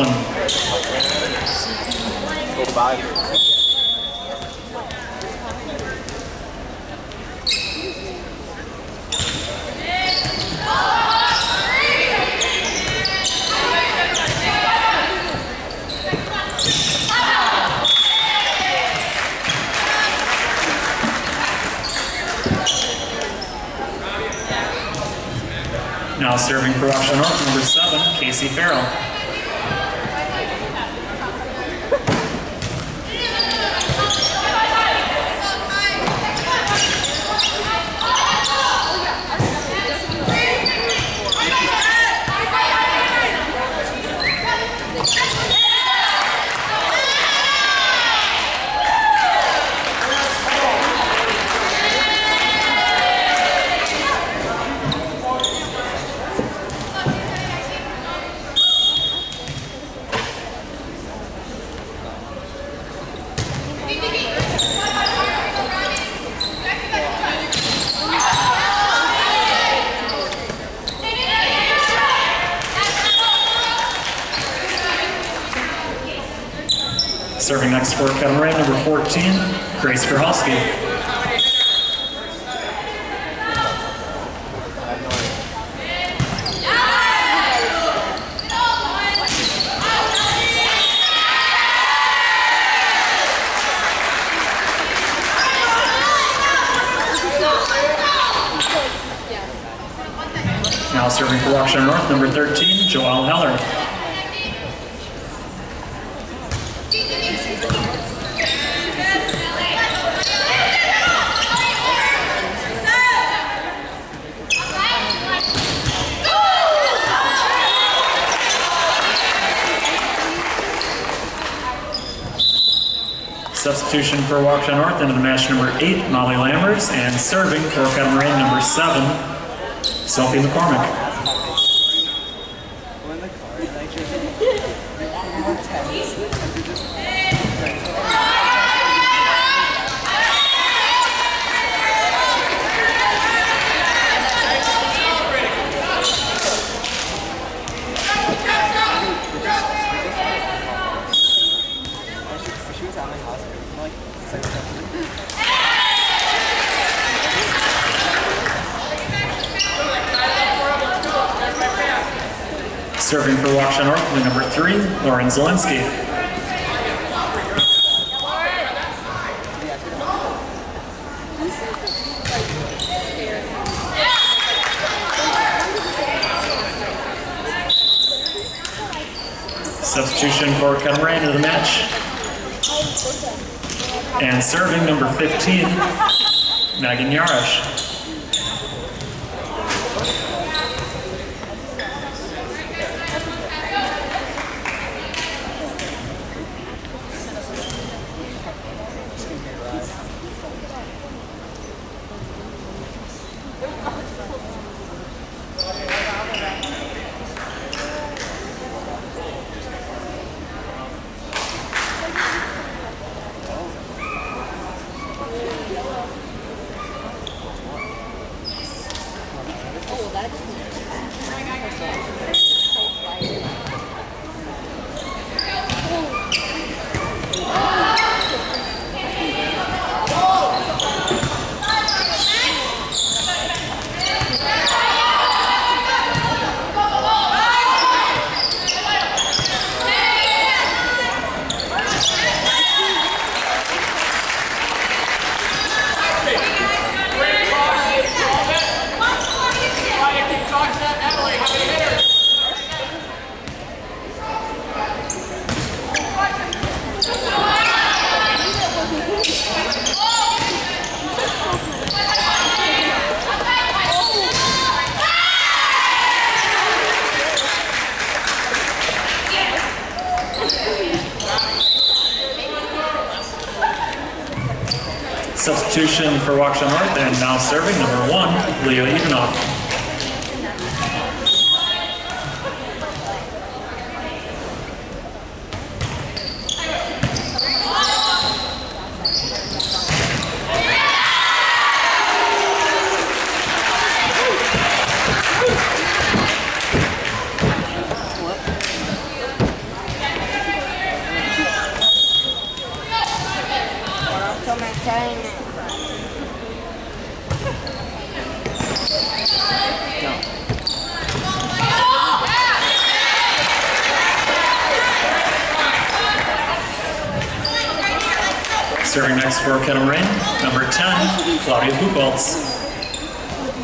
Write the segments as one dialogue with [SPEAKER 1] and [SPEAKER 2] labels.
[SPEAKER 1] By.
[SPEAKER 2] Now serving for North, number seven, Casey Farrell. Serving next for Kettle Moraine, number 14, Grace Grahalski. Now serving for Waukesha North, number 13, Joelle Heller. Substitution for Waukesha North into the match number eight, Molly Lammers, and serving for Kettle Moraine number seven, Sophie McCormick.
[SPEAKER 1] Go in the car and I just more tense. She was at my house for like six months.
[SPEAKER 2] Serving for Waukesha North, the number three, Lauren Zielinski. Substitution for Kettle Moraine into the match. And serving number 15, Megan Yarish.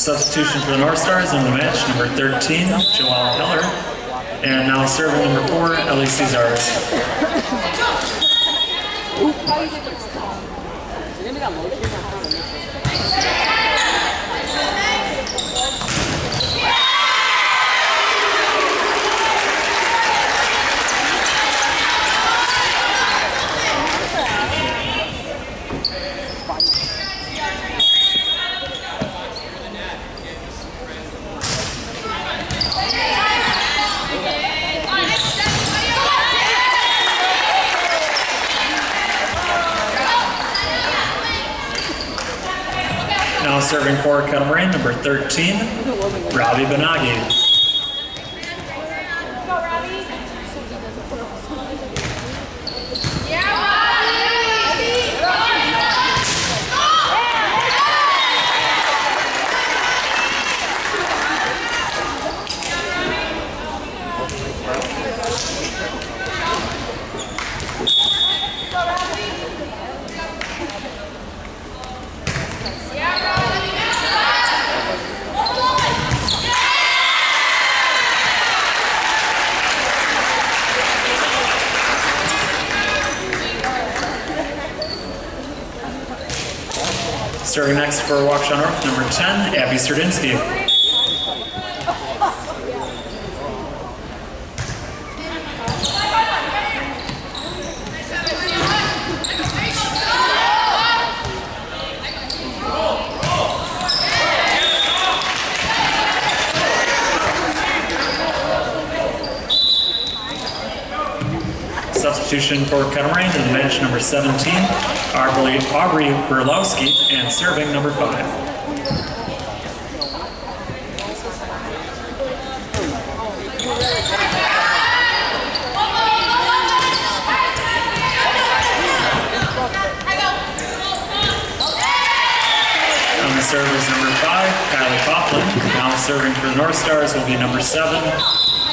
[SPEAKER 2] Substitution for the North Stars in the match, number 13, Joelle Heller. And now serving number 4, Ellie Cesars. Now serving for Kettle Moraine, number 13, Robbie Benagi. Starting next for Waukesha North, number 10, Abby Substitution for Kettle Rain in match number 17, Aubrey, Aubrey Berlowski, and serving number 5. serving for North Stars will be number seven,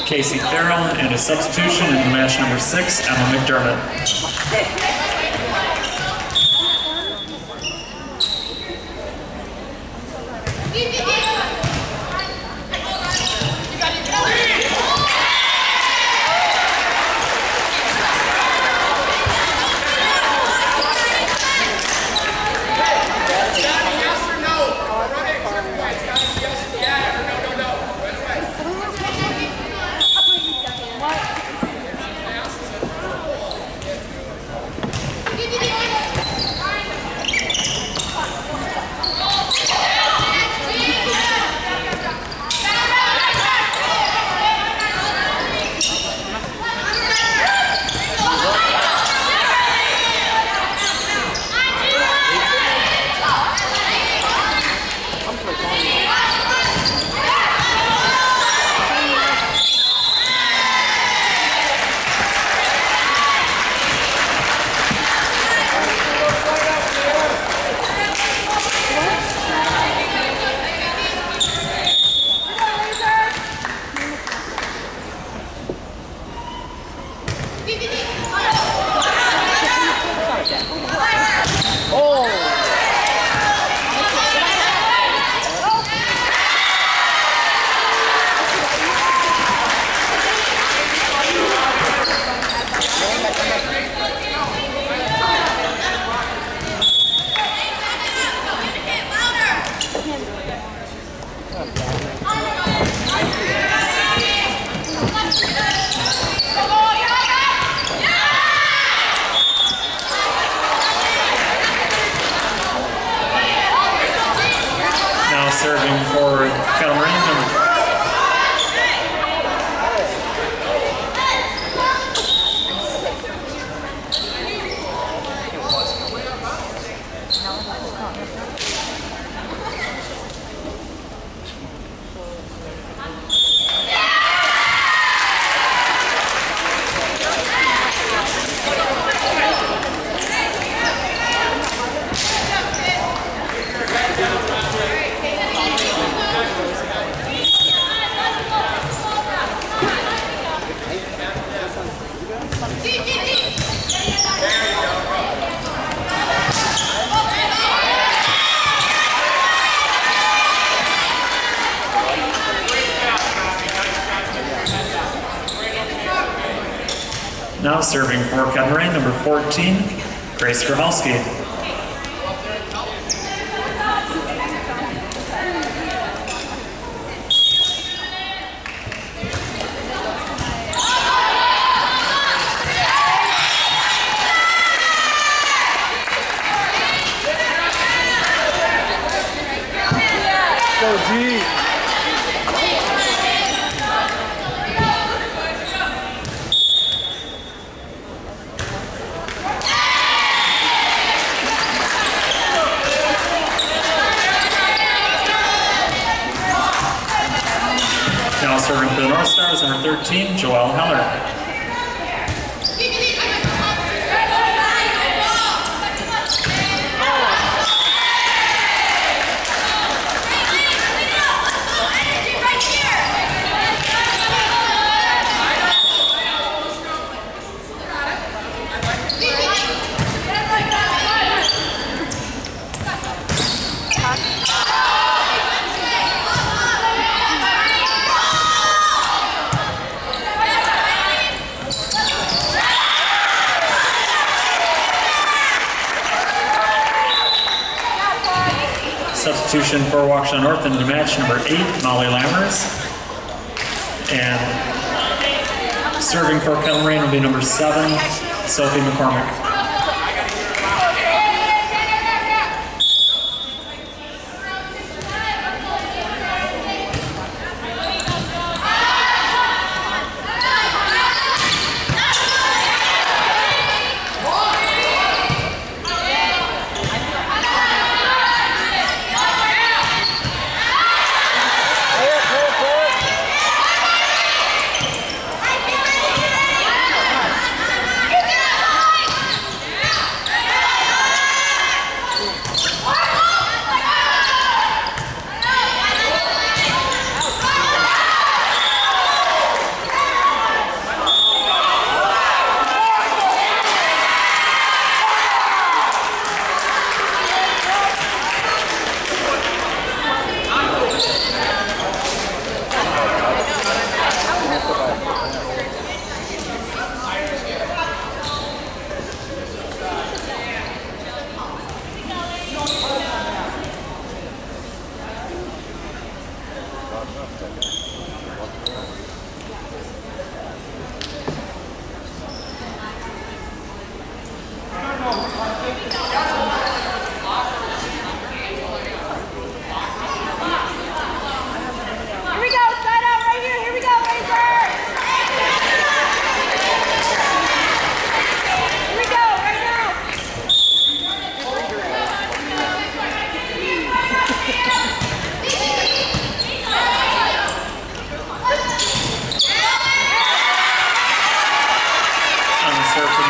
[SPEAKER 2] Casey Farrell, and a substitution in match number six, Emma McDermott. Now serving for Kettle number 14, Grace Grahalski. Serving for the North Stars, number 13, Joelle Heller. Substitution for Waukesha North the match, number eight, Molly Lammers. And serving for Kettle Moraine will be number seven, Sophie McCormick.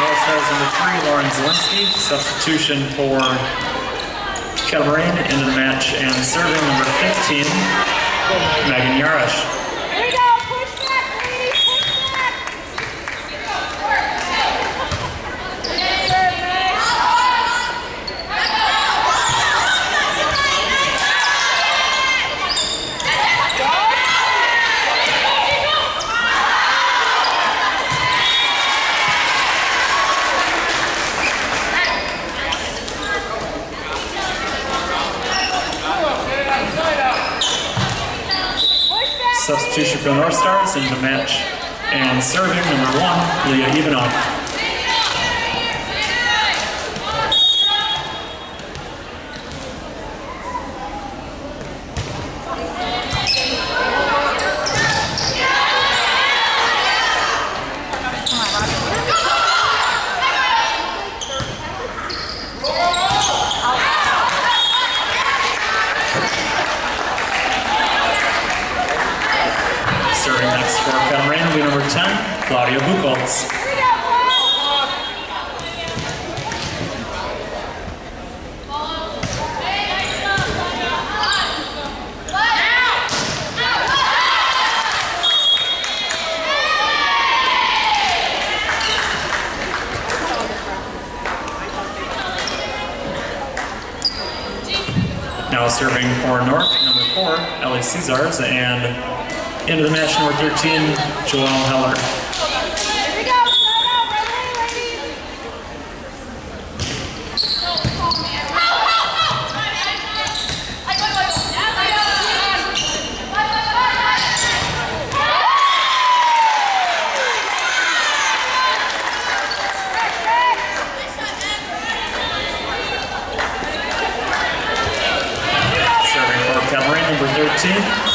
[SPEAKER 2] The number three, Lauren Zielinski. Substitution for Moraine into the match and serving number 15, Megan Yarish.
[SPEAKER 3] Here we go, push back, ladies, push back. Serve, Meg. Push back.
[SPEAKER 2] Substitution for the North Stars into the match and serving number one, Leah Evanoff. Serving next for Kettle Moraine will be number 10, Claudia Buchholz.
[SPEAKER 3] Here we go, Paul.
[SPEAKER 2] Now serving for North, number four, Ellie Caesars, and into the match, number 13, Joel Heller. 13.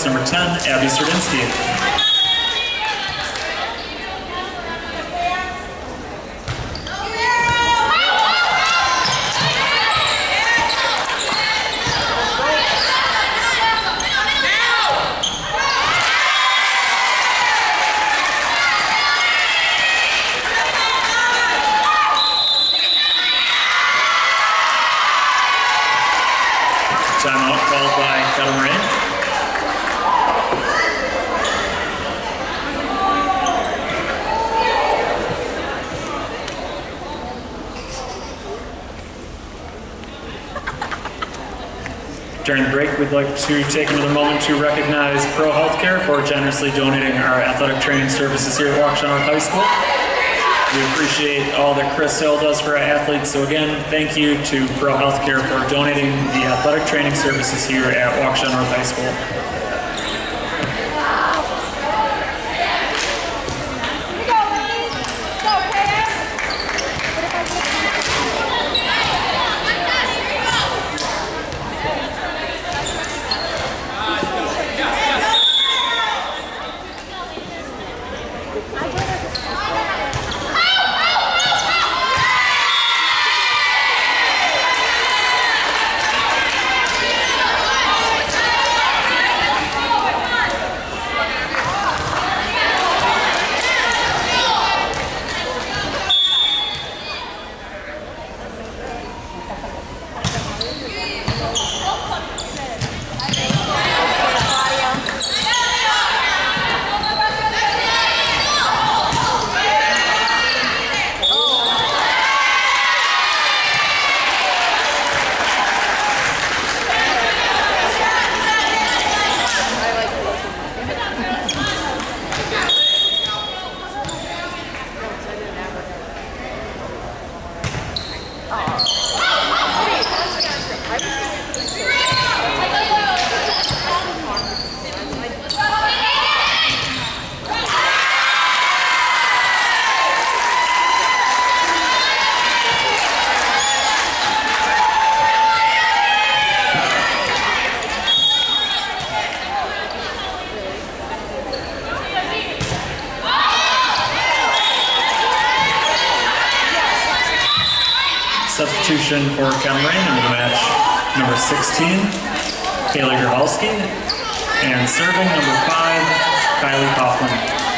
[SPEAKER 2] Stars, number 10, Abby Serdinsky. Timeout called by Kettle Moraine. During the break, we'd like to take another moment to recognize ProHealth Care for generously donating our athletic training services here at Waukesha North High School. We appreciate all that Chris Hill does for our athletes. So again, thank you to ProHealth Care for donating the athletic training services here at Waukesha North High School. For Cameron into the match, number 16, Kaylee Grabowski. And serving, number 5, Kylie Kaufman.